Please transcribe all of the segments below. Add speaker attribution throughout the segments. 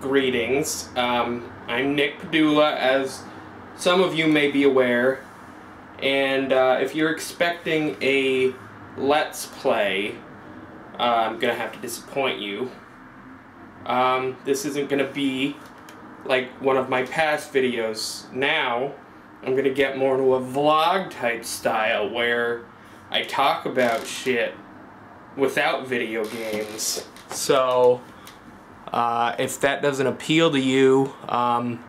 Speaker 1: greetings. Um, I'm Nick Padula, as some of you may be aware, and uh, if you're expecting a Let's Play, uh, I'm gonna have to disappoint you. Um, this isn't gonna be like one of my past videos. Now, I'm gonna get more into a vlog type style where I talk about shit without video games. So, uh, if that doesn't appeal to you, um,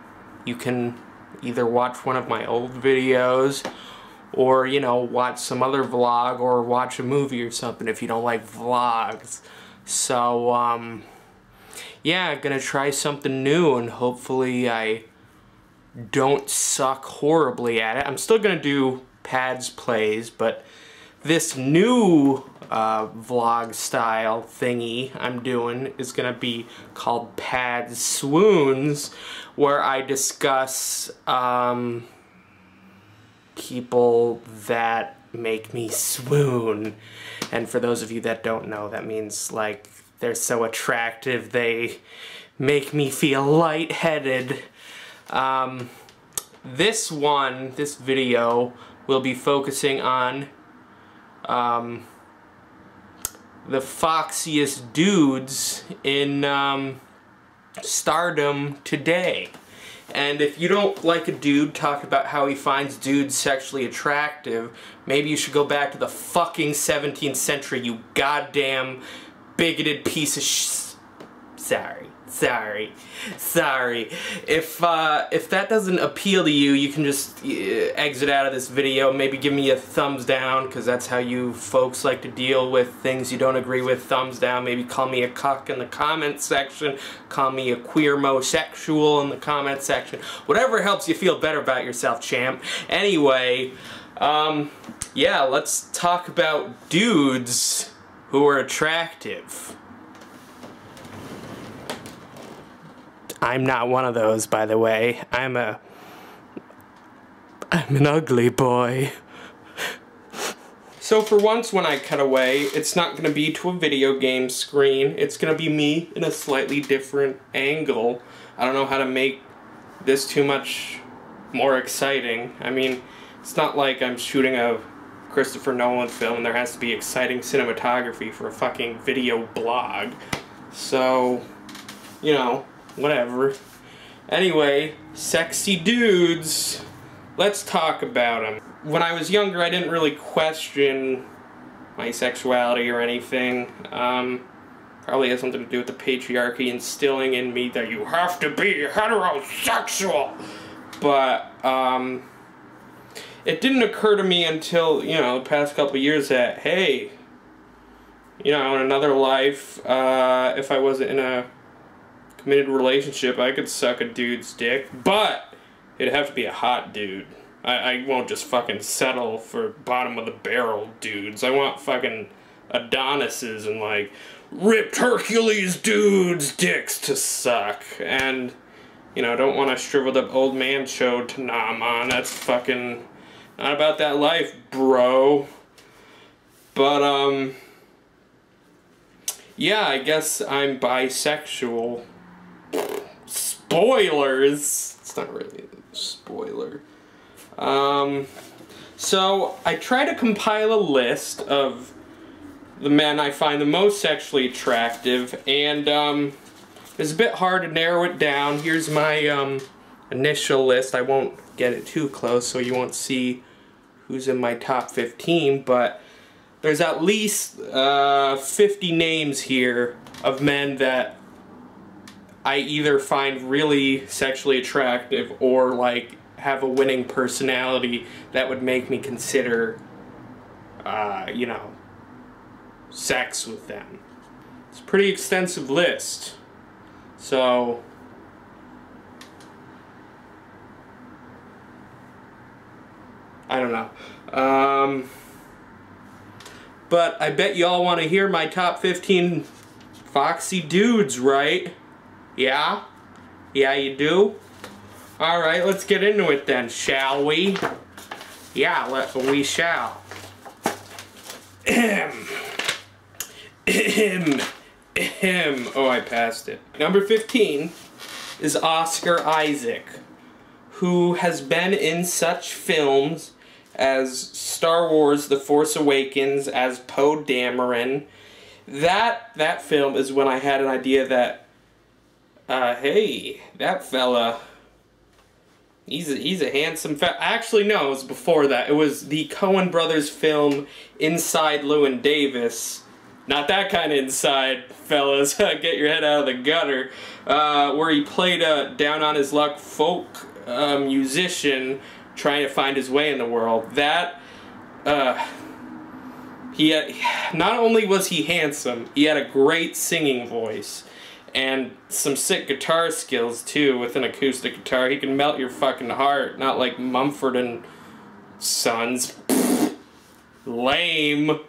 Speaker 1: you can either watch one of my old videos or, you know, watch some other vlog or watch a movie or something if you don't like vlogs. So, um, yeah, I'm gonna try something new and hopefully I don't suck horribly at it. I'm still gonna do pads plays, but this new uh, vlog style thingy I'm doing is gonna be called Pad Swoons, where I discuss um, people that make me swoon. And for those of you that don't know, that means like they're so attractive they make me feel lightheaded. Um, this one, this video, will be focusing on um, the foxiest dudes in um, stardom today. And if you don't like a dude talk about how he finds dudes sexually attractive, maybe you should go back to the fucking 17th century, you goddamn bigoted piece of. Sorry. Sorry. Sorry. If, uh, if that doesn't appeal to you, you can just uh, exit out of this video. Maybe give me a thumbs down, because that's how you folks like to deal with things you don't agree with. Thumbs down. Maybe call me a cuck in the comments section. Call me a queer mosexual in the comments section. Whatever helps you feel better about yourself, champ. Anyway, um, yeah, let's talk about dudes who are attractive. I'm not one of those, by the way. I'm a... I'm an ugly boy. So for once when I cut away, it's not going to be to a video game screen. It's going to be me in a slightly different angle. I don't know how to make this too much more exciting. I mean, it's not like I'm shooting a Christopher Nolan film and there has to be exciting cinematography for a fucking video blog. So, you know, whatever. Anyway, sexy dudes. Let's talk about them. When I was younger, I didn't really question my sexuality or anything. Um, probably has something to do with the patriarchy instilling in me that you have to be heterosexual. But, um, it didn't occur to me until, you know, the past couple years that, hey, you know, in another life, uh, if I wasn't in a committed relationship, I could suck a dude's dick, but it'd have to be a hot dude. I, I won't just fucking settle for bottom of the barrel dudes. I want fucking Adonises and like ripped Hercules dudes' dicks to suck. And, you know, I don't want a shriveled up old man show to nom on. That's fucking not about that life, bro. But, um, yeah, I guess I'm bisexual spoilers. It's not really a spoiler. Um, so I try to compile a list of the men I find the most sexually attractive, and um, it's a bit hard to narrow it down. Here's my um, initial list. I won't get it too close so you won't see who's in my top 15, but there's at least uh, 50 names here of men that I either find really sexually attractive or like have a winning personality that would make me consider, uh, you know, sex with them. It's a pretty extensive list. So, I don't know. Um, but I bet y'all want to hear my top 15 foxy dudes, right? Yeah? Yeah, you do? Alright, let's get into it then, shall we? Yeah, let, we shall. Ahem. Ahem. him. Oh, I passed it. Number 15 is Oscar Isaac, who has been in such films as Star Wars The Force Awakens as Poe Dameron. That that film is when I had an idea that uh, hey, that fella He's a, he's a handsome fella. Actually, no, it was before that. It was the Coen Brothers film Inside Llewyn Davis. Not that kind of inside, fellas. Get your head out of the gutter. Uh, where he played a down on his luck folk uh, musician trying to find his way in the world. That, uh, he had, not only was he handsome, he had a great singing voice and some sick guitar skills too with an acoustic guitar. He can melt your fucking heart, not like Mumford and Sons. Lame.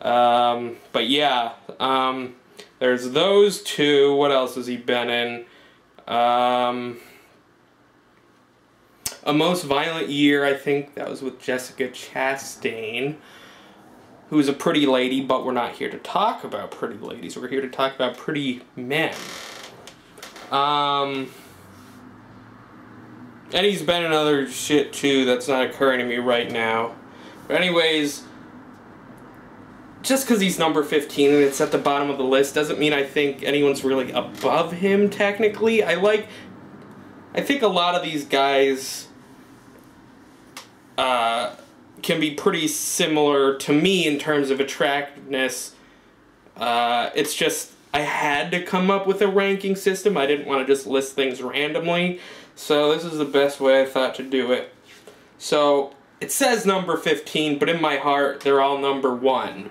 Speaker 1: Um, but yeah, um, there's those two. What else has he been in? Um, a Most Violent Year, I think that was with Jessica Chastain who's a pretty lady, but we're not here to talk about pretty ladies. We're here to talk about pretty men. Um, and he's been in other shit too that's not occurring to me right now. But anyways, just because he's number 15 and it's at the bottom of the list doesn't mean I think anyone's really above him technically. I like, I think a lot of these guys, uh, can be pretty similar to me in terms of attractiveness. Uh, it's just I had to come up with a ranking system. I didn't want to just list things randomly. So this is the best way I thought to do it. So it says number 15, but in my heart, they're all number 1.